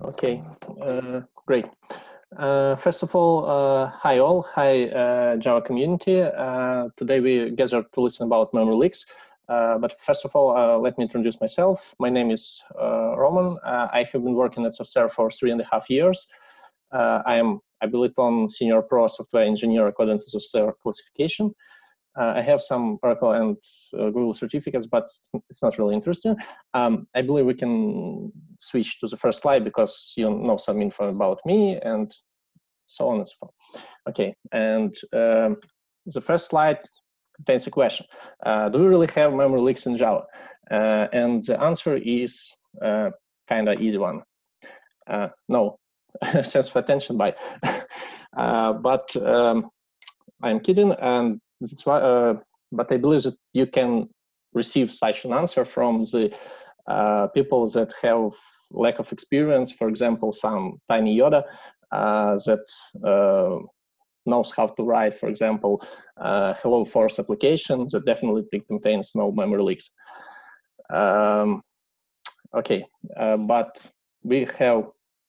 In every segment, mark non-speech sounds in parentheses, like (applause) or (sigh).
Okay, uh, great. Uh, first of all, uh, hi all, hi uh, Java community. Uh, today we gathered to listen about memory leaks. Uh, but first of all, let me introduce myself. My name is Roman. I have been working at SoftServe for three and a half years. I am I believe, on Senior Pro Software Engineer according to SoftServe classification. Uh, I have some Oracle and uh, Google certificates, but it's not really interesting. Um, I believe we can switch to the first slide because you know some info about me and so on and so forth. Okay, and um, the first slide contains a question. Uh, do we really have memory leaks in Java? Uh, and the answer is uh, kind of easy one. Uh, no, (laughs) thanks for attention, bye. (laughs) but um, I'm kidding, and that's why, uh, but I believe that you can receive such an answer from the uh, people that have lack of experience. For example, some tiny Yoda uh, that uh, knows how to write, for example, uh, Hello Force application that definitely contains no memory leaks. Um, okay, uh, but we have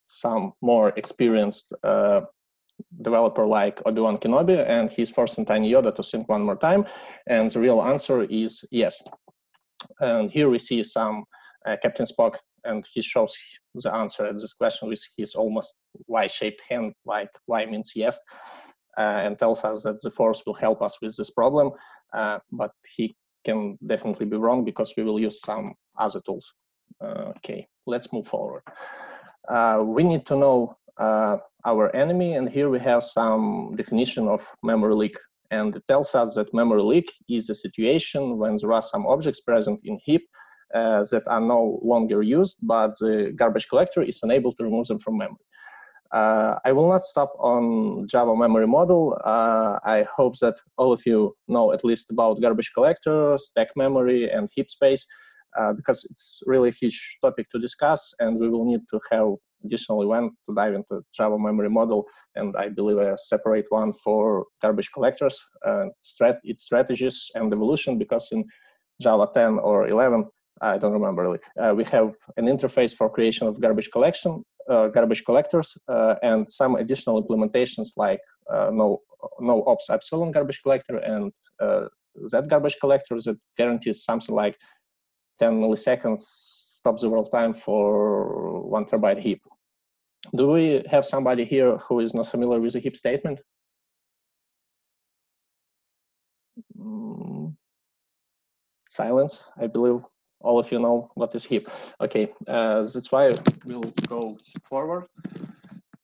some more experienced developer like Obi-Wan Kenobi, and he's forcing Tiny Yoda to think one more time, and the real answer is yes. And here we see some uh, Captain Spock, and he shows the answer at this question with his almost Y-shaped hand, like Y means yes, uh, and tells us that the Force will help us with this problem, uh, but he can definitely be wrong because we will use some other tools. Uh, okay, let's move forward. Uh, we need to know uh, our enemy. And here we have some definition of memory leak. And it tells us that memory leak is a situation when there are some objects present in heap uh, that are no longer used, but the garbage collector is unable to remove them from memory. Uh, I will not stop on Java memory model. Uh, I hope that all of you know at least about garbage collector, stack memory, and heap space, uh, because it's really a huge topic to discuss, and we will need to have additional event to dive into Java memory model, and I believe a separate one for garbage collectors, uh, strat its strategies and evolution, because in Java 10 or 11, I don't remember really, uh, we have an interface for creation of garbage collection, uh, garbage collectors, uh, and some additional implementations like uh, no, no ops epsilon garbage collector and Z garbage collector that guarantees something like 10 milliseconds stop the world time for one terabyte heap. Do we have somebody here who is not familiar with the heap statement? Mm. Silence, I believe all of you know what is heap. Okay, uh, that's why we'll go forward.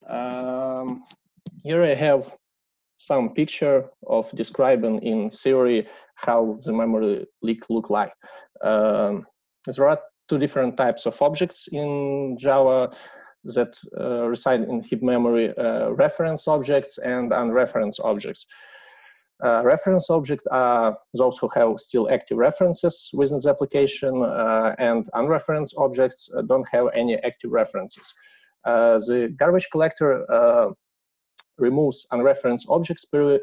Um, here I have some picture of describing in theory how the memory leak look like. Um, there are two different types of objects in Java that uh, reside in heap memory, uh, reference objects and unreferenced objects. Uh, reference objects are those who have still active references within the application, uh, and unreferenced objects uh, don't have any active references. Uh, the garbage collector removes unreferenced objects peri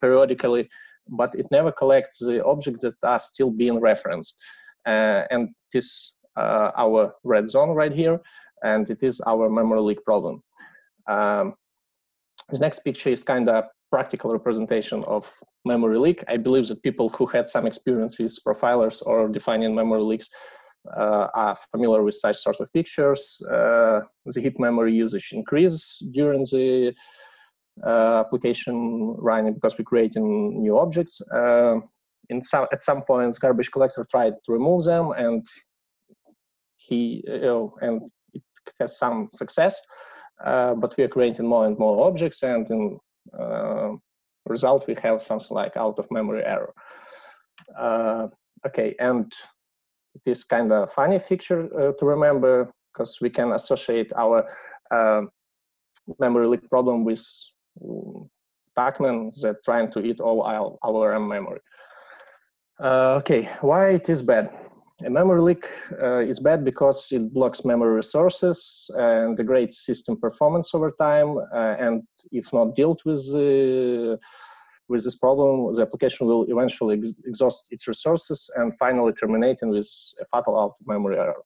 periodically, but it never collects the objects that are still being referenced. and this our red zone right here and it is our memory leak problem. Um, this next picture is kind of practical representation of memory leak. I believe that people who had some experience with profilers or defining memory leaks uh, are familiar with such sort of pictures. Uh, the heap memory usage increases during the uh, application running because we're creating new objects. Uh, in some, at some points, garbage collector tried to remove them, and he you know, and has some success, uh, but we are creating more and more objects, and in uh, result we have something like out of memory error. Uh, okay, and it is kind of funny feature uh, to remember because we can associate our memory leak problem with um, Pac-Man that trying to eat all our, memory. Uh, okay, why it is bad? A memory leak uh, is bad because it blocks memory resources and degrades system performance over time. Uh, and if not dealt with the, with this problem, the application will eventually ex exhaust its resources and finally terminating with a fatal out of memory error.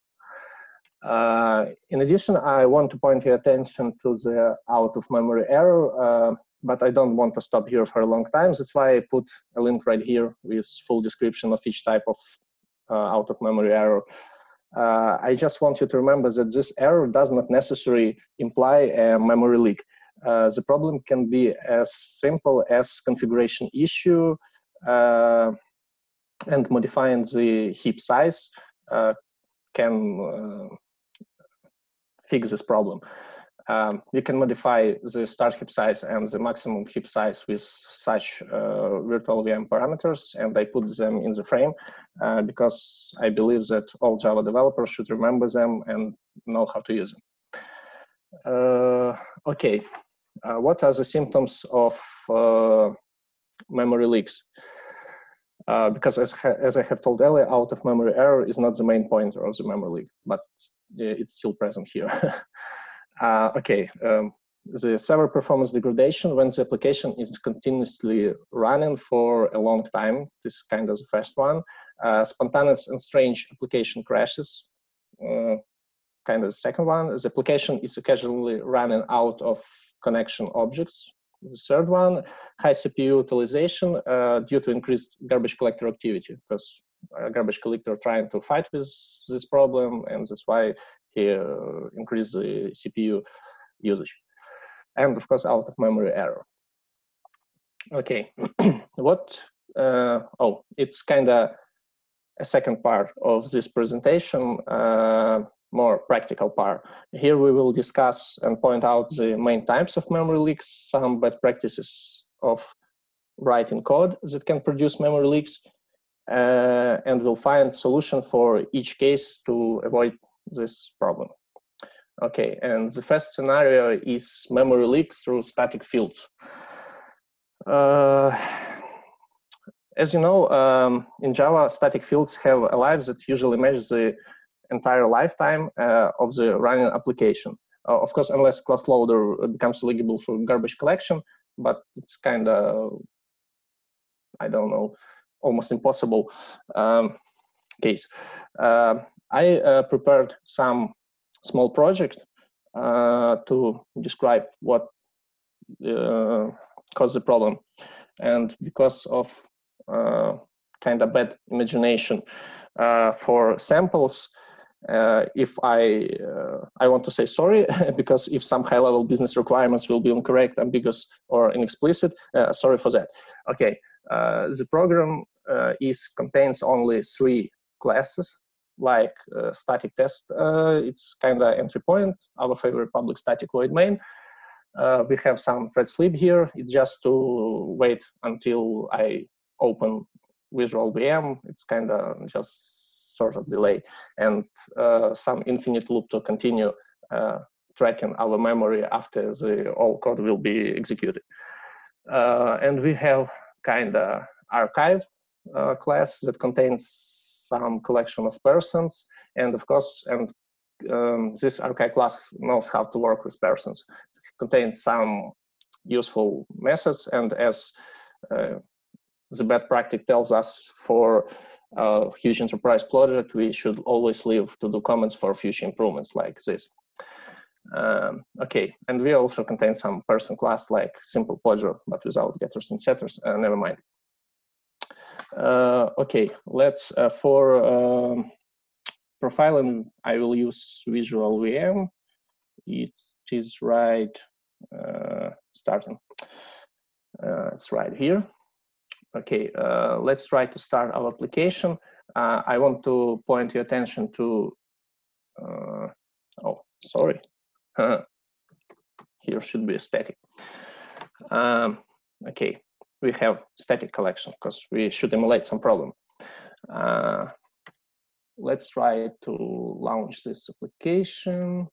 Uh, in addition, I want to point your attention to the out of memory error, uh, but I don't want to stop here for a long time. That's why I put a link right here with full description of each type of uh, out of memory error. Uh, I just want you to remember that this error does not necessarily imply a memory leak. Uh, the problem can be as simple as configuration issue uh, and modifying the heap size can fix this problem. Um, you can modify the start heap size and the maximum heap size with such uh, virtual VM parameters, and I put them in the frame uh, because I believe that all Java developers should remember them and know how to use them. Uh, okay, uh, what are the symptoms of uh, memory leaks? Uh, because as, as I have told earlier, out of memory error is not the main pointer of the memory leak, but it's still present here. (laughs) uh, okay, um, the server performance degradation when the application is continuously running for a long time. This is kind of the first one. Uh, spontaneous and strange application crashes, uh, kind of the second one. The application is occasionally running out of connection objects. The third one, high CPU utilization uh, due to increased garbage collector activity, because a garbage collector trying to fight with this problem, and that's why he uh, increased the CPU usage. And of course, out of memory error. Okay, (clears throat) what, uh, oh, it's kind of a second part of this presentation. Uh, more practical part. Here we will discuss and point out the main types of memory leaks, some bad practices of writing code that can produce memory leaks, uh, and we'll find solution for each case to avoid this problem. Okay, and the first scenario is memory leak through static fields. Uh, as you know, um, in Java, static fields have a life that usually measures the entire lifetime uh, of the running application. Uh, of course, unless class loader becomes eligible for garbage collection, but it's kind of, I don't know, almost impossible um, case. Uh, I uh, prepared some small project uh, to describe what uh, caused the problem. And because of kind of bad imagination for samples, uh, if I uh, I want to say sorry (laughs) because if some high-level business requirements will be incorrect, ambiguous, or inexplicit, uh, sorry for that. Okay, uh, the program uh, is contains only three classes, like uh, static test. it's kind of entry point. Our favorite public static void main. we have some thread sleep here. It's just to wait until I open VisualVM. It's kind of just sort of delay and uh, some infinite loop to continue uh, tracking our memory after the all code will be executed. Uh, and we have kind of archive class that contains some collection of persons and of course and um, this archive class knows how to work with persons it contains some useful methods and as uh, the bad practice tells us for a huge enterprise project, we should always leave to do comments for future improvements like this. Um, okay, and we also contain some person class like simple POJO, but without getters and setters, uh, never mind. Uh, okay, let's, uh, for um, profiling, I will use VisualVM. It is right, uh, starting. It's right here. Okay, let's try to start our application. I want to point your attention to, uh, oh, sorry. (laughs) Here should be a static. Um, okay, we have static collection because we should emulate some problem. Uh, let's try to launch this application.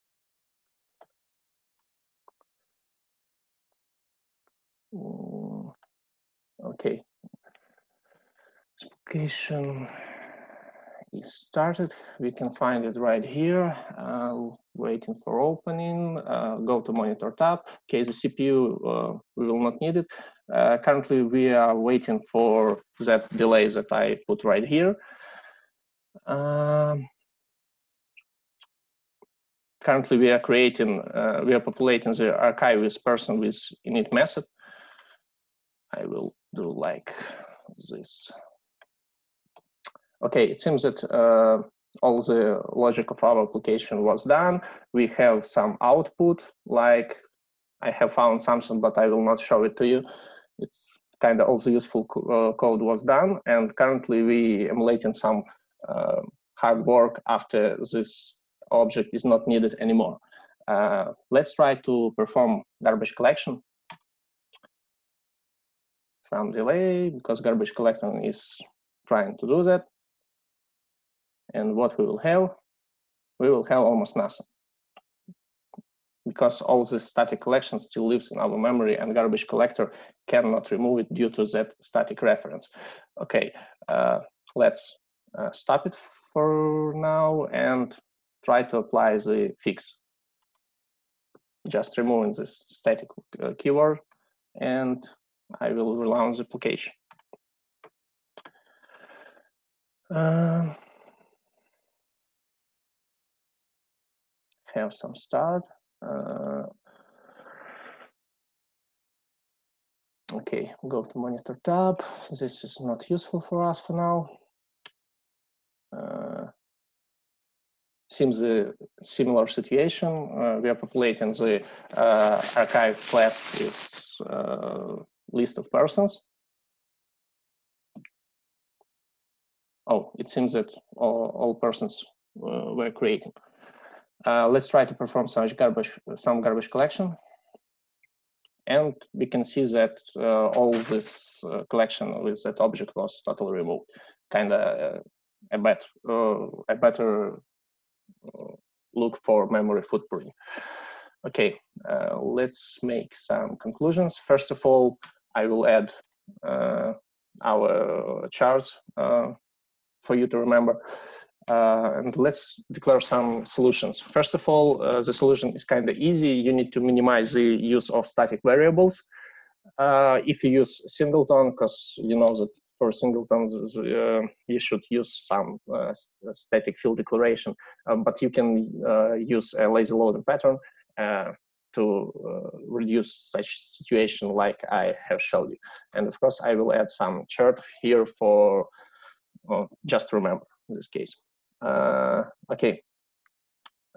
Okay, application is started. We can find it right here. Uh, waiting for opening. Uh, go to monitor tab. Okay, the CPU, uh, we will not need it. Uh, currently, we are waiting for that delay that I put right here. Um, currently we are creating, uh, we are populating the archive with person with init method. I will do like this. Okay, it seems that uh, all the logic of our application was done. We have some output, like I have found something, but I will not show it to you. It's kind of also useful co uh, code was done. And currently we emulating some uh, hard work after this object is not needed anymore. Uh, let's try to perform garbage collection. Some delay because garbage collection is trying to do that. And what we will have, we will have almost nothing because all the static collection still lives in our memory and garbage collector cannot remove it due to that static reference. Okay, uh, let's uh, stop it for now and try to apply the fix. Just removing this static uh, keyword and I will relaunch the application. Uh, have some start. Uh, okay, go to monitor tab. This is not useful for us for now. Uh, seems a similar situation. Uh, we are populating the archive class with list of persons. Oh, it seems that all, all persons uh, were created. Uh, let's try to perform some garbage, some garbage collection. And we can see that uh, all this uh, collection with that object was totally removed. Kind of uh, a, bet, uh, a better uh, look for memory footprint. Okay, let's make some conclusions. First of all, I will add our charts for you to remember. Uh, and let's declare some solutions. First of all, uh, the solution is kind of easy. You need to minimize the use of static variables. Uh, if you use singleton, because you know that for singletons, uh, you should use some uh, static field declaration, um, but you can uh, use a lazy loading pattern to reduce such situation like I have showed you. And of course, I will add some chart here for just remember in this case. Uh, okay,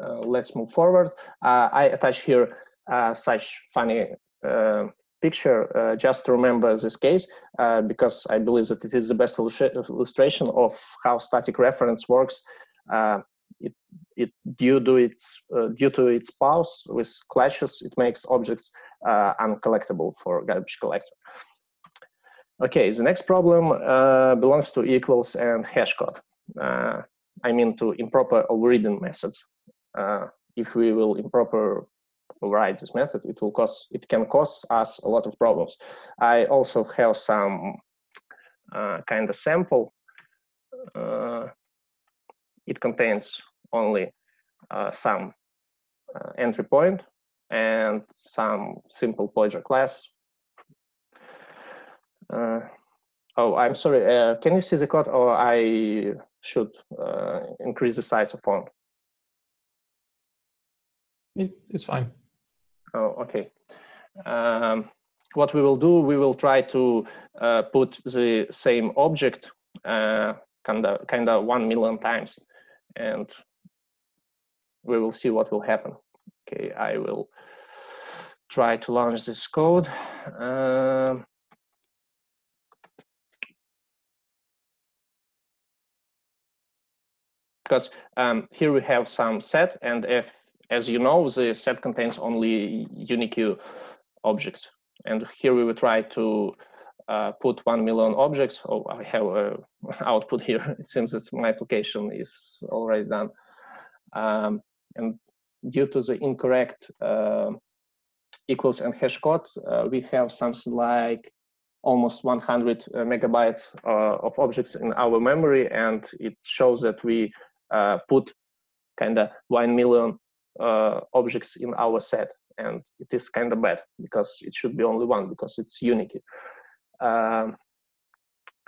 uh, let's move forward. Uh, I attach here such funny picture just to remember this case because I believe that it is the best illustration of how static reference works it, it due to its uh, due to its pause with clashes, it makes objects uh, uncollectible for garbage collector. Okay, the next problem uh, belongs to equals and hash code. I mean to improper overriding methods. Uh, if we will improper override this method, it will cause it can cause us a lot of problems. I also have some uh, kind of sample. Uh, it contains only uh, some uh, entry point and some simple POJO class. Uh, oh, I'm sorry. can you see the code, or I should uh, increase the size of font? It, it's fine. Oh, okay. Um, what we will do, we will try to uh, put the same object uh, kind of kind of one million times, and we will see what will happen. Okay, I will try to launch this code. Um, because um, here we have some set, and if, as you know, the set contains only unique objects. And here we will try to uh, put 1 million objects. Oh, I have a (laughs) output here. It seems that my application is already done. Um, and due to the incorrect uh, equals and hash code, uh, we have something like almost 100 uh, megabytes uh, of objects in our memory, and it shows that we put kind of 1 million uh, objects in our set. And it is kind of bad because it should be only one because it's unique. Um,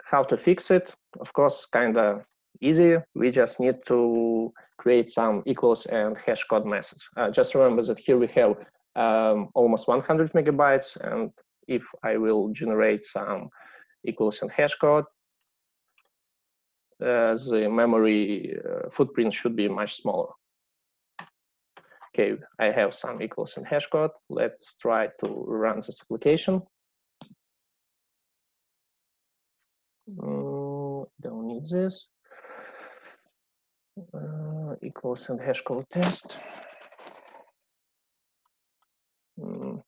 how to fix it? Of course, kind of easy. We just need to create some equals and hash code methods. Uh, just remember that here we have um, almost 100 megabytes. And if I will generate some equals and hash code, uh, the memory uh, footprint should be much smaller. Okay, I have some equals and hash code. Let's try to run this application. Mm, don't need this. Uh, equals and hash code test. Mm.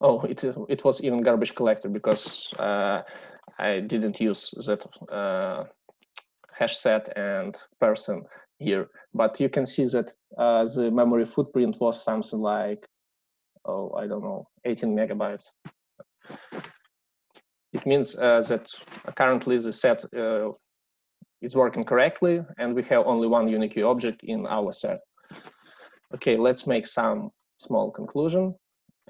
Oh, it it was even garbage collector because uh, I didn't use that uh, hash set and person here. But you can see that uh, the memory footprint was something like, oh, I don't know, 18 megabytes. It means uh, that currently the set uh, is working correctly and we have only one unique object in our set. Okay, let's make some small conclusion.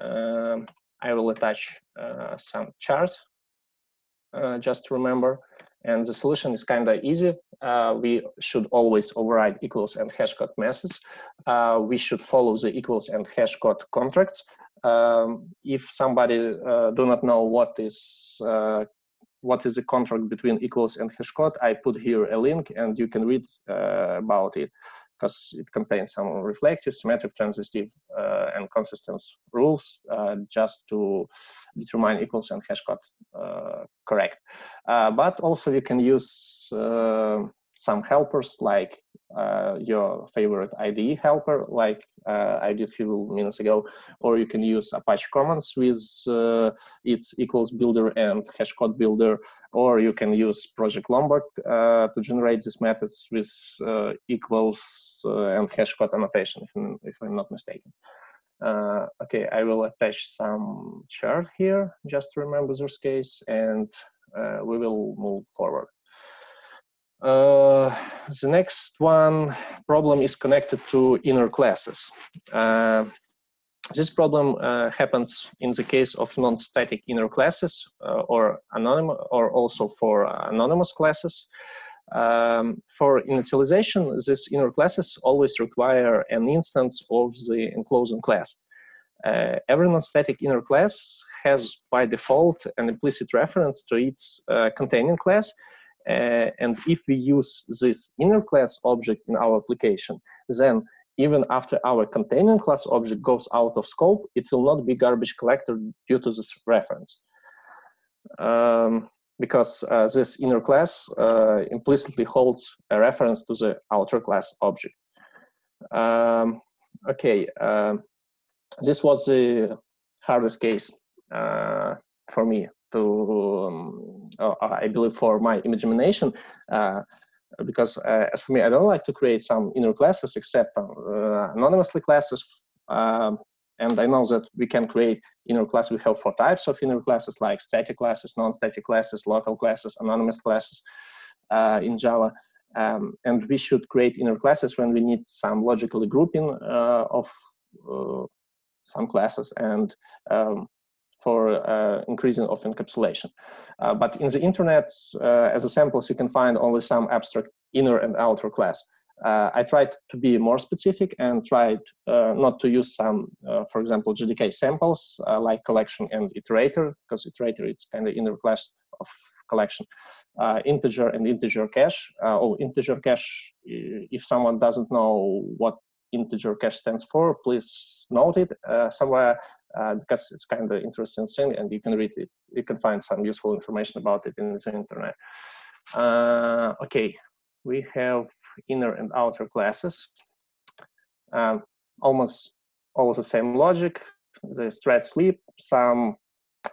Um, I will attach uh, some charts just to remember. And the solution is kind of easy. Uh, we should always override equals and hashcode methods. Uh, we should follow the equals and hashcode contracts. Um, if somebody uh, do not know what is uh, what is the contract between equals and hashcode, I put here a link and you can read uh, about it because it contains some reflective, symmetric, transitive, uh, and consistent rules uh, just to determine equals and hash code uh, correct. Uh, but also you can use uh, some helpers like uh, your favorite IDE helper, like uh, I did a few minutes ago, or you can use Apache Commons with uh, its equals builder and hashcode builder, or you can use Project Lombok uh, to generate these methods with uh, equals uh, and hashcode annotation, if if I'm not mistaken. okay, I will attach some chart here just to remember this case, and we will move forward. Uh, the next one problem is connected to inner classes. Uh, this problem uh, happens in the case of non-static inner classes uh, or anonymous or also for anonymous classes. Um, for initialization, these inner classes always require an instance of the enclosing class. Uh, every non-static inner class has by default an implicit reference to its uh, containing class and if we use this inner class object in our application, then even after our containing class object goes out of scope, it will not be garbage collector due to this reference. Um, because uh, this inner class uh, implicitly holds a reference to the outer class object. Um, okay, uh, this was the hardest case uh, for me to, um, uh, I believe, for my imagination. Uh, because uh, as for me, I don't like to create some inner classes except anonymously classes. Um, and I know that we can create inner class. We have four types of inner classes like static classes, non-static classes, local classes, anonymous classes uh, in Java. Um, and we should create inner classes when we need some logical grouping uh, of uh, some classes. And um, for uh, increasing of encapsulation. Uh, but in the internet, uh, as a samples, you can find only some abstract inner and outer class. Uh, I tried to be more specific and tried uh, not to use some, uh, for example, JDK samples like collection and iterator, because iterator is kind of inner class of collection. integer and integer cache. oh, integer cache, if someone doesn't know what integer cache stands for, please note it somewhere uh, because it's kind of interesting thing and you can read it. You can find some useful information about it in the internet. Uh, okay, we have inner and outer classes. Um, almost all the same logic. The thread sleep, some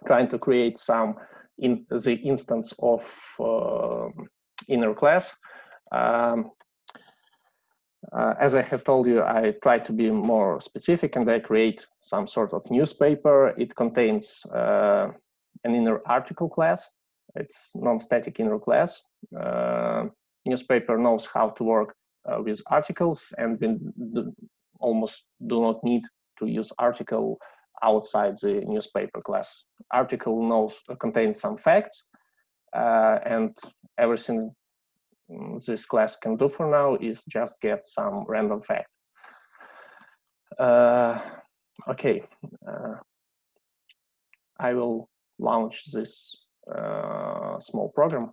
trying to create some in the instance of uh, inner class. Um, uh, as I have told you, I try to be more specific and I create some sort of newspaper. It contains uh, an inner article class. It's non-static inner class. Uh, newspaper knows how to work uh, with articles and we almost do not need to use article outside the newspaper class. Article knows contains some facts uh, and everything this class can do for now is just get some random fact. Uh, okay, uh, I will launch this uh, small program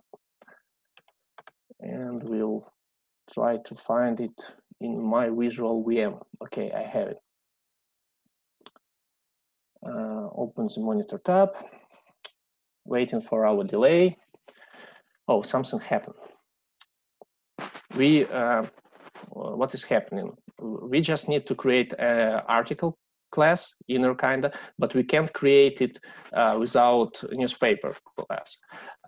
and we'll try to find it in my VisualVM. Okay, I have it. Uh, open the monitor tab, waiting for our delay. Oh, something happened. We, uh, what is happening? We just need to create an article class, inner kinda, but we can't create it uh, without newspaper class.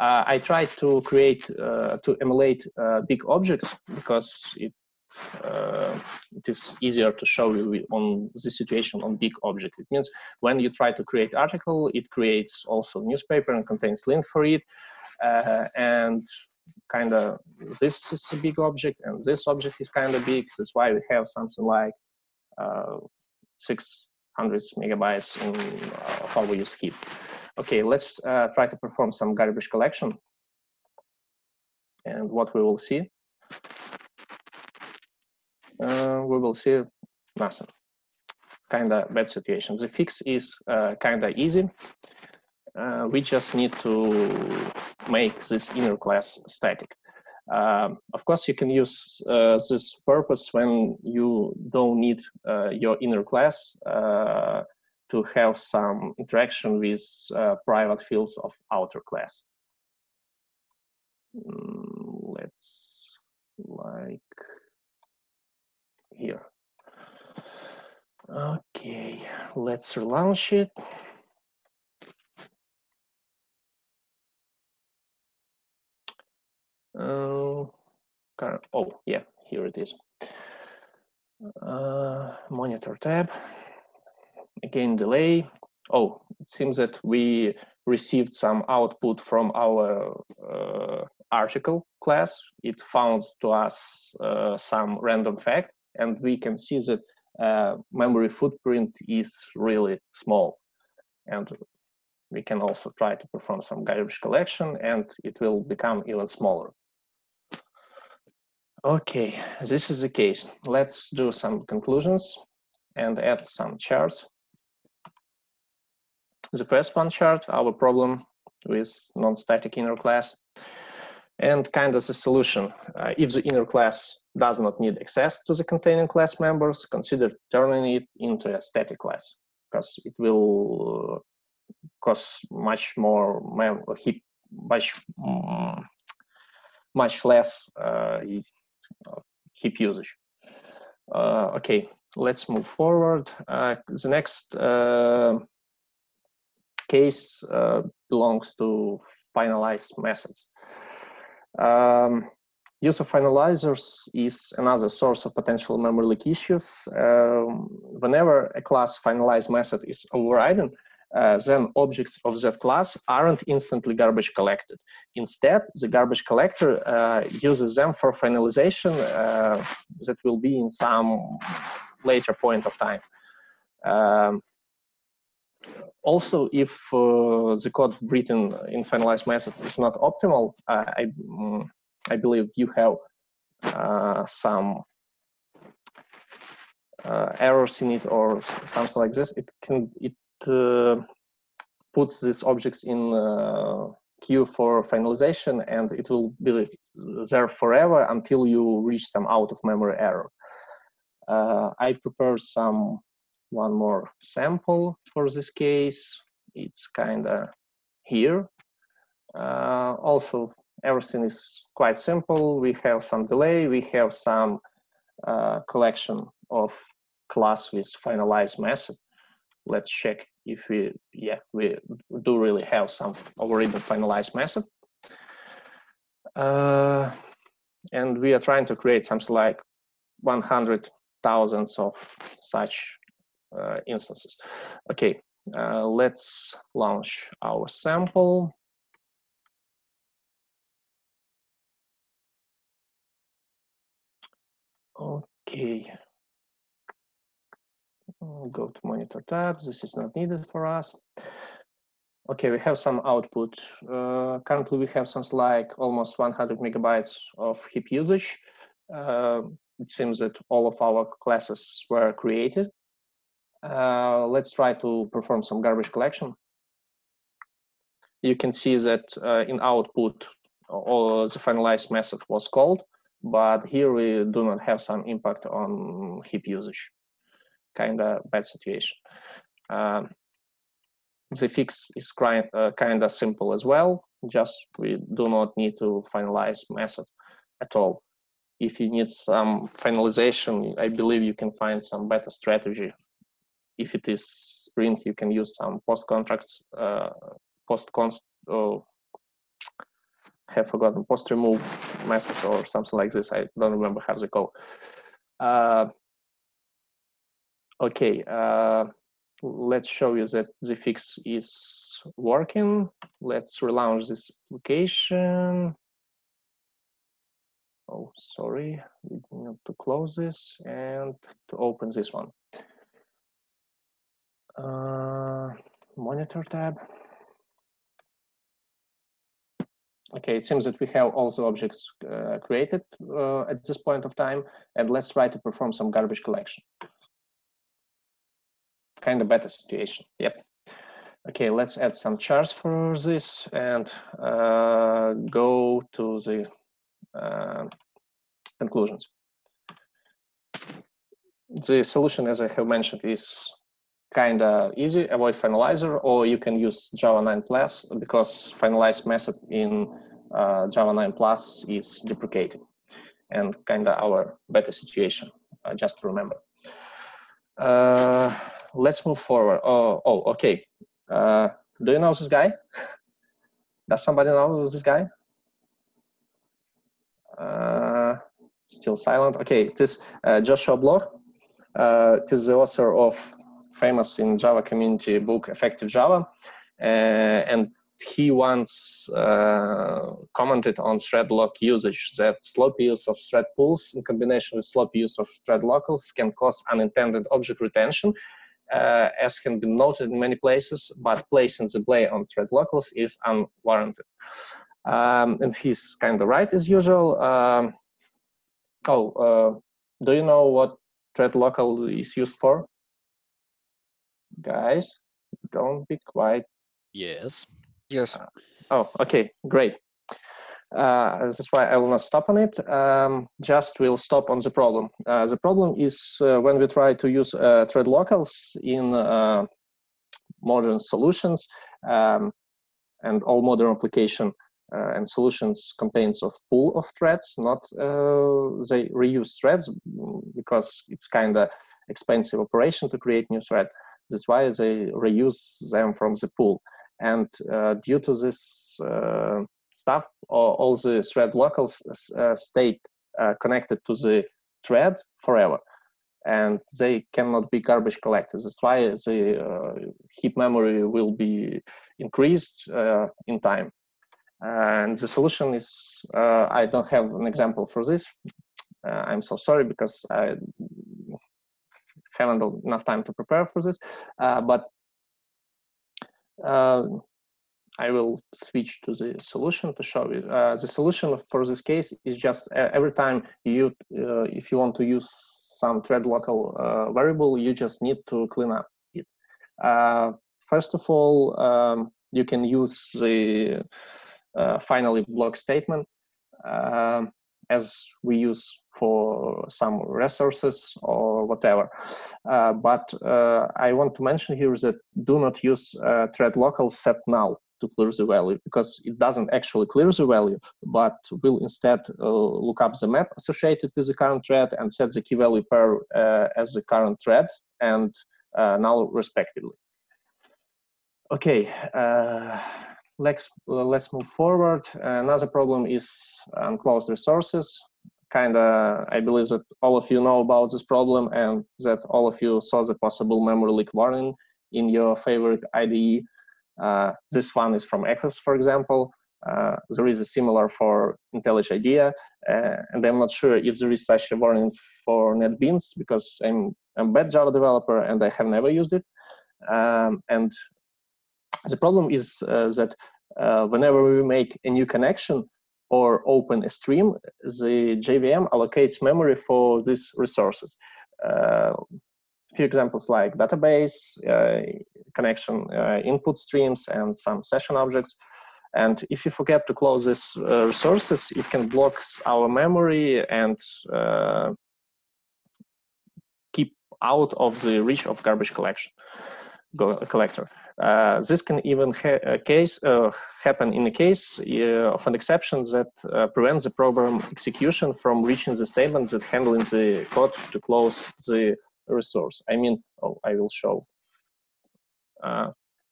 Uh, I tried to create, uh, to emulate uh, big objects because it, uh, it is easier to show you on the situation on big object. It means when you try to create article, it creates also newspaper and contains link for it. And kind of this is a big object and this object is kind of big. That's why we have something like 600 megabytes in uh, how we use heap. Okay, let's uh, try to perform some garbage collection. And what we will see, uh, we will see nothing. Kind of bad situation. The fix is uh, kind of easy. Uh, we just need to make this inner class static. Um, of course, you can use uh, this purpose when you don't need uh, your inner class uh, to have some interaction with uh, private fields of outer class. Mm, let's like here. Okay, let's relaunch it. Uh, oh, yeah, here it is. Uh, monitor tab. Again, delay. Oh, it seems that we received some output from our uh, article class. It found to us uh, some random fact, and we can see that uh, memory footprint is really small. And we can also try to perform some garbage collection, and it will become even smaller. Okay, this is the case. Let's do some conclusions and add some charts. The first one chart, our problem with non-static inner class, and kind of the solution. Uh, if the inner class does not need access to the containing class members, consider turning it into a static class, because it will cost much more, much, mm, much less uh, heap usage. Uh, okay, let's move forward. Uh, the next uh, case belongs to finalized methods. Um, use of finalizers is another source of potential memory leak issues. Um, whenever a class finalize method is overridden, uh, then objects of that class aren't instantly garbage collected. Instead, the garbage collector uh, uses them for finalization uh, that will be in some later point of time. Um, also, if uh, the code written in finalized method is not optimal, uh, I, I believe you have uh, some errors in it or something like this. It can it uh, puts these objects in uh, queue for finalization and it will be there forever until you reach some out of memory error. Uh, I prepared some one more sample for this case. It's kind of here. Uh, also, everything is quite simple. We have some delay. We have some uh, collection of class with finalized method let's check if we, yeah, we do really have some already finalized method. Uh, and we are trying to create something like 100 thousands of such uh, instances. Okay, uh, let's launch our sample. Okay, go to monitor tab. This is not needed for us. okay, we have some output. Uh, currently, we have something like almost 100 megabytes of heap usage. Uh, it seems that all of our classes were created. Uh, let's try to perform some garbage collection. You can see that uh, in output, all the finalized method was called, but here we do not have some impact on heap usage. Kind of bad situation. Um, the fix is kind uh, kind of simple as well. Just we do not need to finalize method at all. If you need some finalization, I believe you can find some better strategy. If it is Spring, you can use some post contracts, uh, post const. Oh, have forgotten post remove methods or something like this. I don't remember how they call. Uh, okay. Uh, let's show you that the fix is working. Let's relaunch this application. Oh, sorry, we need to close this and to open this one. Uh, monitor tab. Okay, it seems that we have all the objects uh, created uh, at this point of time, and let's try to perform some garbage collection kind of better situation. Yep. Okay, let's add some charts for this and uh, go to the uh, conclusions. The solution, as I have mentioned, is kind of easy. Avoid finalizer, or you can use Java 9 Plus because finalize method in uh, Java 9 Plus is deprecated and kind of our better situation, uh, just to remember. Let's move forward. Oh, oh, okay. Uh, do you know this guy? (laughs) Does somebody know this guy? Uh, still silent. Okay, this uh, Joshua Bloch. Uh, is the author of famous in Java community book Effective Java, uh, and he once uh, commented on thread local usage that sloppy use of thread pools in combination with sloppy use of thread locals can cause unintended object retention uh, as can be noted in many places, but placing the blame on thread locals is unwarranted. Um, and he's kind of right as usual. Um, oh, uh, do you know what thread local is used for? Guys, don't be quiet. Yes. Yes. Uh, oh, okay, great. Uh, that's why I will not stop on it. Um, just will stop on the problem. Uh, the problem is uh, when we try to use uh, thread locals in uh, modern solutions, um, and all modern application uh, and solutions contains of pool of threads, not they reuse threads because it's kind of expensive operation to create new thread. That's why they reuse them from the pool. And due to this stuff, or all the thread locals uh, stay uh, connected to the thread forever. And they cannot be garbage collected. That's why the uh, heap memory will be increased uh, in time. And the solution is, uh, I don't have an example for this. Uh, I'm so sorry because I haven't enough time to prepare for this. but I will switch to the solution to show you. Uh, the solution for this case is just uh, every time you, uh, if you want to use some thread local uh, variable, you just need to clean up it. Uh, first of all, um, you can use the uh, finally block statement um, as we use for some resources or whatever. but I want to mention here that do not use thread local set null to clear the value because it doesn't actually clear the value, but will instead uh, look up the map associated with the current thread and set the key value pair uh, as the current thread and uh, null respectively. Okay, uh, let's let's move forward. Another problem is unclosed resources. Kind of, I believe that all of you know about this problem and that all of you saw the possible memory leak warning in your favorite IDE uh, this one is from Eclipse, for example. Uh, there is a similar for IntelliJ IDEA, uh, and I'm not sure if there is such a warning for NetBeans because I'm a bad Java developer and I have never used it. Um, and The problem is uh, that uh, whenever we make a new connection or open a stream, the JVM allocates memory for these resources. Uh, few examples like database, uh, connection uh, input streams, and some session objects. And if you forget to close these uh, resources, it can block our memory and keep out of the reach of garbage collection collector. Uh, this can even ha case uh, happen in the case uh, of an exception that prevents the program execution from reaching the statement that handling the code to close the resource. I mean, oh, I will show.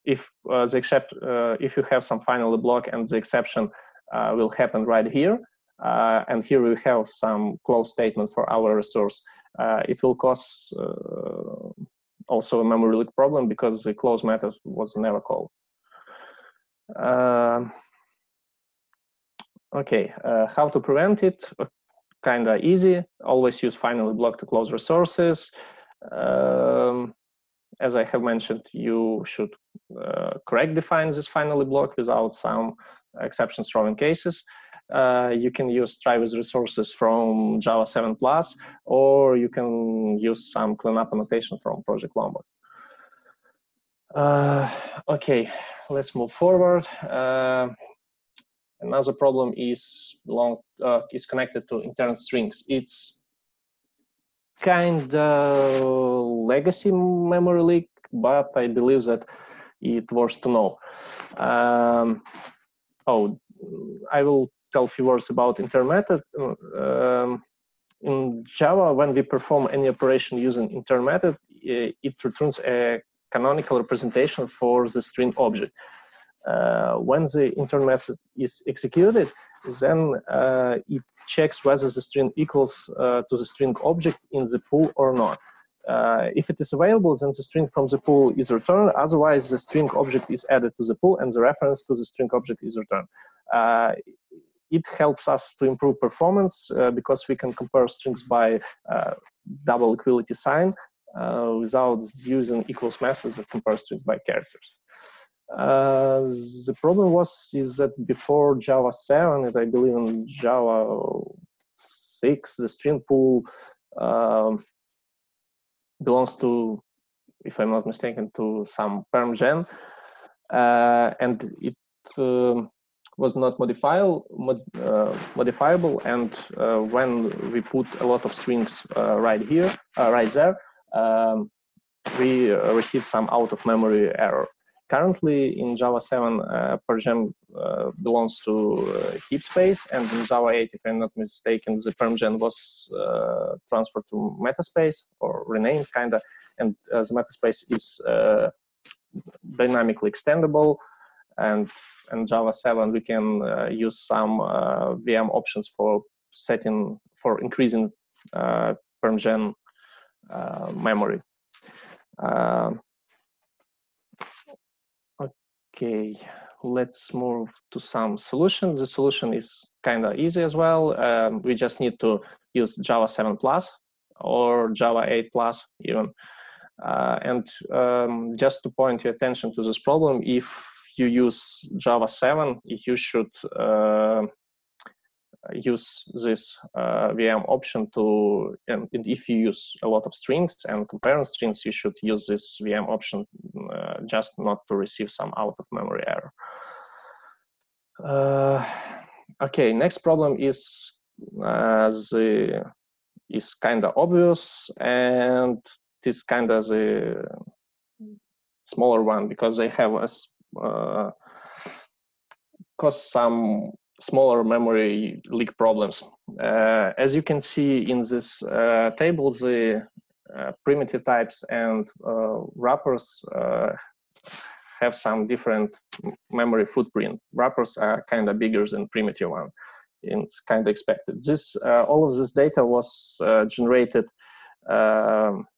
if the except if you have some finally block and the exception will happen right here, uh, and here we have some close statement for our resource. Uh, it will cause uh, also a memory leak problem because the close method was never called. Uh, okay, uh, how to prevent it? Uh, kind of easy. Always use finally block to close resources. Um, as I have mentioned, you should uh, correct define this finally block without some exceptions throwing cases uh, you can use try with resources from Java 7 Plus, or you can use some cleanup annotation from Project Lombok. Uh, okay, let's move forward. Uh, another problem is long uh, is connected to internal strings. It's kind of legacy memory leak, but I believe that it worth to know. Um, oh, I will tell a few words about intern method. Um, in Java, when we perform any operation using intern method, it returns a canonical representation for the string object. Uh, when the intern method is executed, then uh, it checks whether the string equals uh, to the string object in the pool or not. Uh, if it is available, then the string from the pool is returned. Otherwise, the string object is added to the pool and the reference to the string object is returned. Uh, it helps us to improve performance uh, because we can compare strings by uh, double equality sign without using equals methods that compare strings by characters. Uh, the problem was is that before Java 7, and I believe in Java 6, the string pool um, belongs to, if I'm not mistaken, to some permgen, uh, and it um, was not modifiable, mod, uh, modifiable and uh, when we put a lot of strings uh, right here, uh, right there, um, we received some out of memory error. Currently in Java 7, uh, permgen belongs to heap space and in Java 8, if I'm not mistaken, the permgen was transferred to metaspace or renamed kinda and the metaspace is dynamically extendable and in Java 7, we can uh, use some uh, VM options for setting, for increasing uh, permgen memory. Okay, let's move to some solution. The solution is kind of easy as well. Um, we just need to use Java 7 Plus or Java 8 Plus even. Uh, and um, just to point your attention to this problem, if you use Java 7, you should uh, use this uh, VM option to, and, if you use a lot of strings and comparing strings, you should use this VM option uh, just not to receive some out of memory error. Uh, okay, next problem is the is kind of obvious and this kind of the smaller one because they have a uh, cause some smaller memory leak problems. Uh, as you can see in this uh, table, the uh, primitive types and uh, wrappers uh, have some different memory footprint. Wrappers are kind of bigger than primitive one. It's kind of expected. This all of this data was generated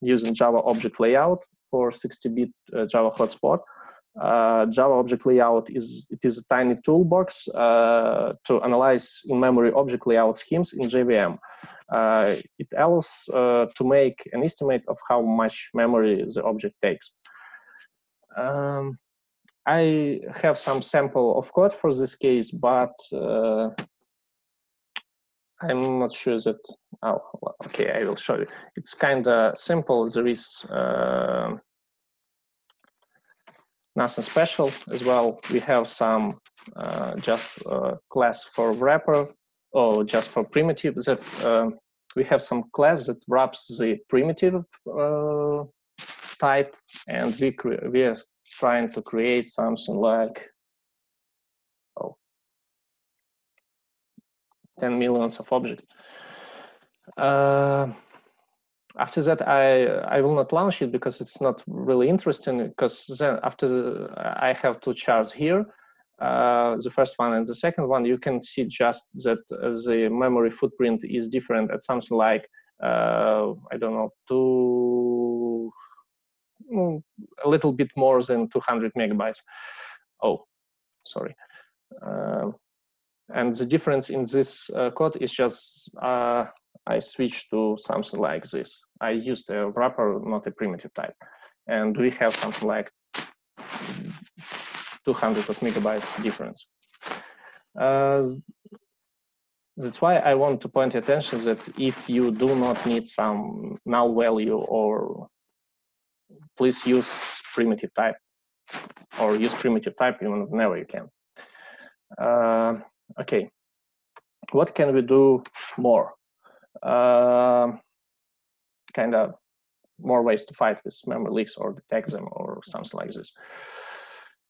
using Java object layout for 60-bit Java hotspot uh, Java object layout is it is a tiny toolbox uh, to analyze in-memory object layout schemes in JVM. Uh, it allows uh, to make an estimate of how much memory the object takes. Um, I have some sample of code for this case, but uh, I'm not sure that, oh, okay, I will show you. It's kind of simple. There is uh, nothing special as well. We have some uh, just uh, class for wrapper or just for primitive that uh, we have some class that wraps the primitive uh, type and we, we are trying to create something like oh, 10 millions of objects. Uh, after that, I I will not launch it because it's not really interesting. Because then after the, I have two charts here, uh, the first one and the second one, you can see just that uh, the memory footprint is different at something like uh, I don't know two mm, a little bit more than 200 megabytes. Oh, sorry. Um, and the difference in this uh, code is just uh, I switched to something like this. I used a wrapper, not a primitive type. And we have something like 200 of megabytes difference. Uh, that's why I want to point attention that if you do not need some null value or please use primitive type or use primitive type even whenever you can. Uh, okay, what can we do more? Uh, kind of more ways to fight with memory leaks or detect them or something like this.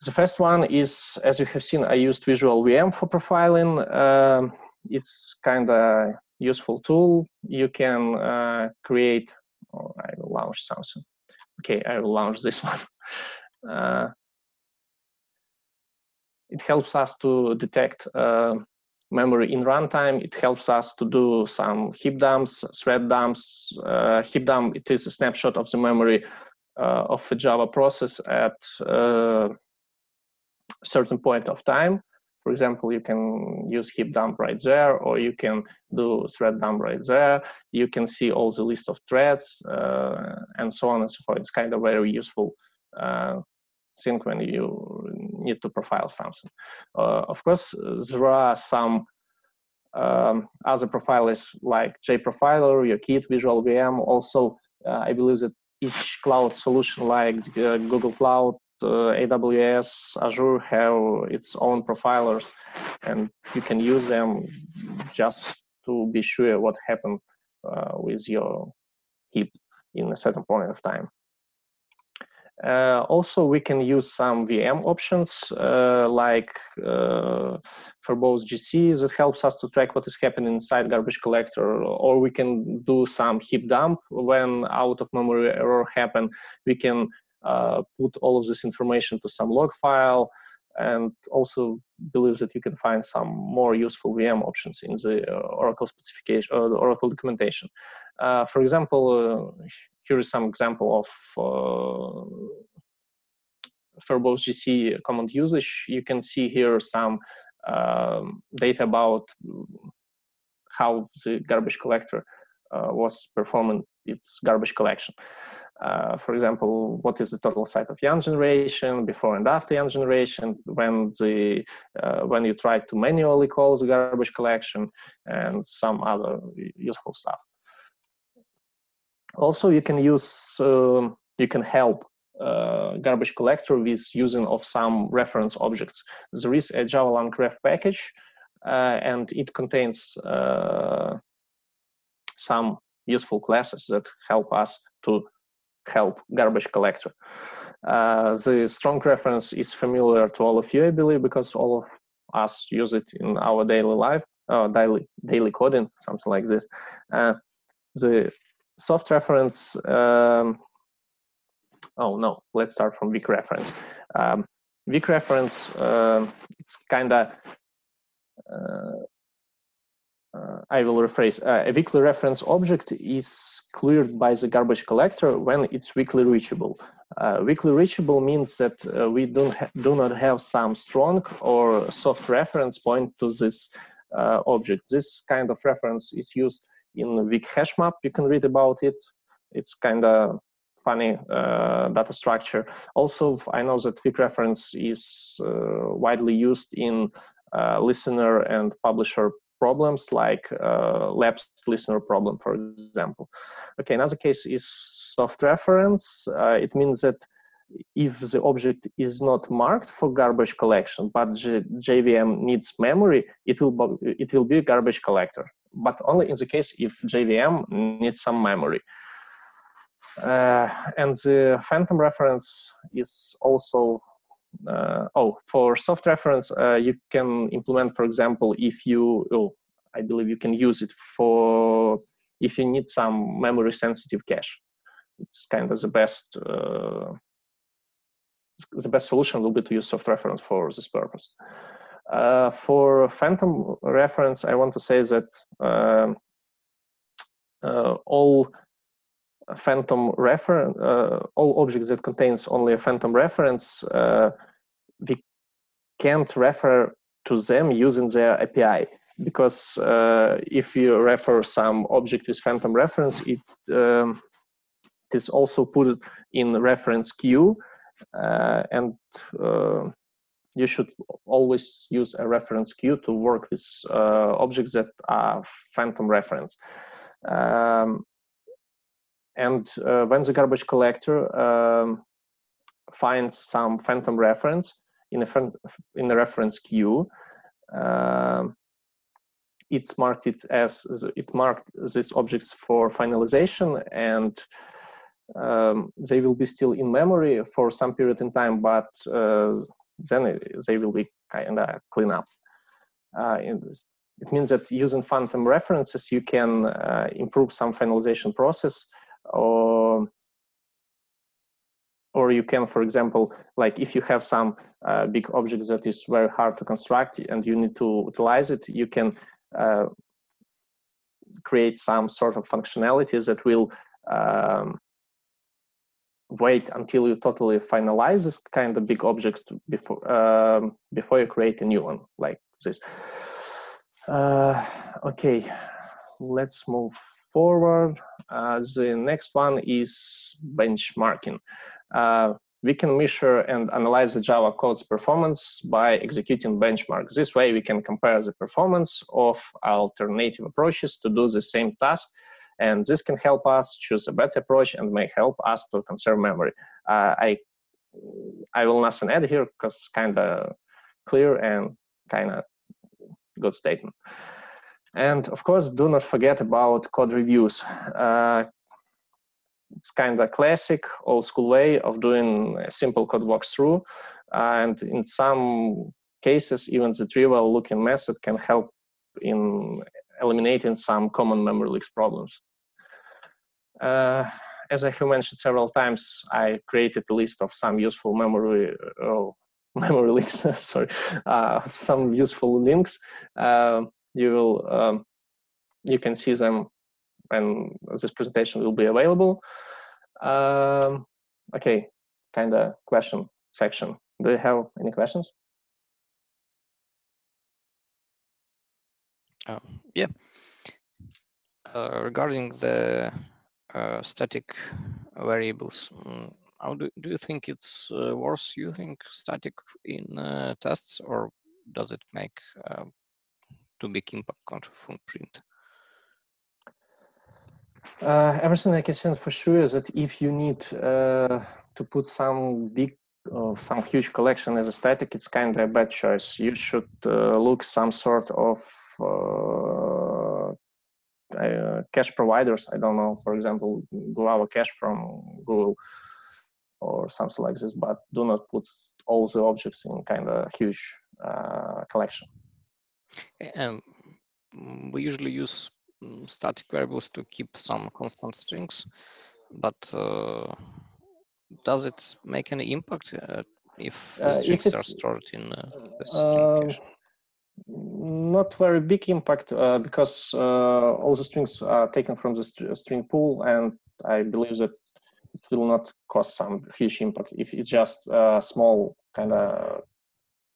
The first one is, as you have seen, I used VisualVM for profiling. Uh, it's kind of useful tool. You can uh, create, oh, I will launch something. Okay, I will launch this (laughs) one. Uh, it helps us to detect uh, memory in runtime. It helps us to do some heap dumps, thread dumps. Uh, heap dump, it is a snapshot of the memory uh, of a Java process at a uh, certain point of time. For example, you can use heap dump right there, or you can do thread dump right there. You can see all the list of threads uh, and so on and so forth. It's kind of very useful uh, thing when you need to profile something. Uh, of course, there are some um, other profilers like JProfiler, your Kit, VisualVM. Also, uh, I believe that each cloud solution like uh, Google Cloud, uh, AWS, Azure have its own profilers, and you can use them just to be sure what happened uh, with your heap in a certain point of time. Uh, also, we can use some VM options uh, like uh, verbose GC that helps us to track what is happening inside garbage collector, or we can do some heap dump when out of memory error happen. We can uh, put all of this information to some log file and also believe that you can find some more useful VM options in the uh, Oracle specification or the Oracle documentation. Uh, for example, here is some example of uh, Verbose GC command usage. You can see here some um, data about how the garbage collector uh, was performing its garbage collection. Uh, for example, what is the total site of young generation before and after young generation, when the uh, when you try to manually call the garbage collection, and some other useful stuff. Also, you can use, uh, you can help uh, garbage collector with using of some reference objects. There is a java.lang.ref package, uh, and it contains uh, some useful classes that help us to help garbage collector. Uh, the strong reference is familiar to all of you, I believe, because all of us use it in our daily life, uh, daily daily coding, something like this. Uh, the soft reference, um, oh no, let's start from weak reference. Um, weak reference, uh, it's kind of, uh, uh, I will rephrase, uh, a weakly reference object is cleared by the garbage collector when it's weakly reachable. Uh, weakly reachable means that uh, we don't do not have some strong or soft reference point to this object. This kind of reference is used in weak hash map. You can read about it. It's kind of funny uh, data structure. Also, I know that weak reference is uh, widely used in uh, listener and publisher problems like uh, lapsed listener problem, for example. Okay, another case is soft reference. Uh, it means that if the object is not marked for garbage collection, but JVM needs memory, it will, it will be garbage collector, but only in the case if JVM needs some memory. Uh, and the phantom reference is also uh, oh, for soft reference, uh, you can implement, for example, if you, oh, I believe you can use it for if you need some memory sensitive cache. It's kind of the best, uh, the best solution will be to use soft reference for this purpose. Uh, for phantom reference, I want to say that um, uh, all phantom reference, uh, all objects that contains only a phantom reference, uh, we can't refer to them using their API because uh, if you refer some object with phantom reference, it, um, also put in reference queue uh, and uh, you should always use a reference queue to work with uh, objects that are phantom reference. Um, and uh, when the garbage collector um, finds some phantom reference in a, in a reference queue, uh, it's marked it as it marked these objects for finalization and um, they will be still in memory for some period in time, but uh, then they will be kind of clean up. Uh, it means that using phantom references, you can uh, improve some finalization process or or you can, for example, like if you have some uh, big object that is very hard to construct and you need to utilize it, you can uh, create some sort of functionalities that will um, wait until you totally finalize this kind of big object before um, before you create a new one like this. Uh, okay, let's move forward. Uh, the next one is benchmarking. Uh, we can measure and analyze the Java code's performance by executing benchmarks. This way we can compare the performance of alternative approaches to do the same task and this can help us choose a better approach and may help us to conserve memory. Uh, I I will not add here because kind of clear and kind of good statement. And of course, do not forget about code reviews. Uh, it's kind of a classic old school way of doing a simple code walkthrough. and in some cases, even the trivial looking method can help in eliminating some common memory leaks problems. Uh, as I have mentioned several times, I created a list of some useful memory, oh, (laughs) memory leaks, (laughs) sorry, uh, some useful links. Uh, you will um, you can see them when this presentation will be available. Um, okay, kind of question section. Do you have any questions? Oh, yeah. Uh, regarding the uh, static variables, um, how do, do you think it's uh, worth using static in uh, tests or does it make big impact control footprint? Uh, everything I can say for sure is that if you need uh, to put some big uh, some huge collection as a static, it's kind of a bad choice. You should uh, look some sort of uh, uh, cache providers. I don't know, for example, Guava Cache from Google or something like this, but do not put all the objects in kind of huge collection. Um, we usually use mm, static variables to keep some constant strings, but uh, does it make any impact uh, if the uh, strings if are stored in uh, the string um, Not very big impact uh, because uh, all the strings are taken from the st string pool, and I believe that it will not cause some huge impact if it's just a small kind of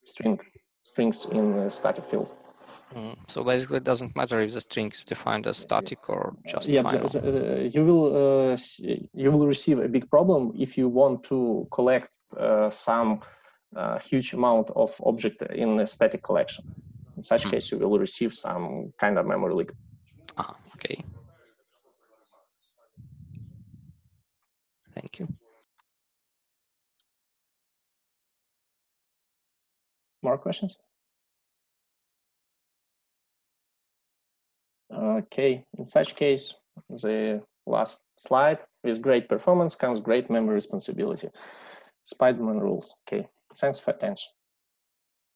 string strings in a static field. Mm, so basically, it doesn't matter if the string is defined as static or just yeah, final. the, the, uh, you will uh, you will receive a big problem if you want to collect uh, some uh, huge amount of object in a static collection. In such Hmm. case, you will receive some kind of memory leak. Ah, okay. Thank you. More questions? Okay, in such case, the last slide with great performance comes great memory responsibility. Spider-Man rules. Okay, thanks for attention.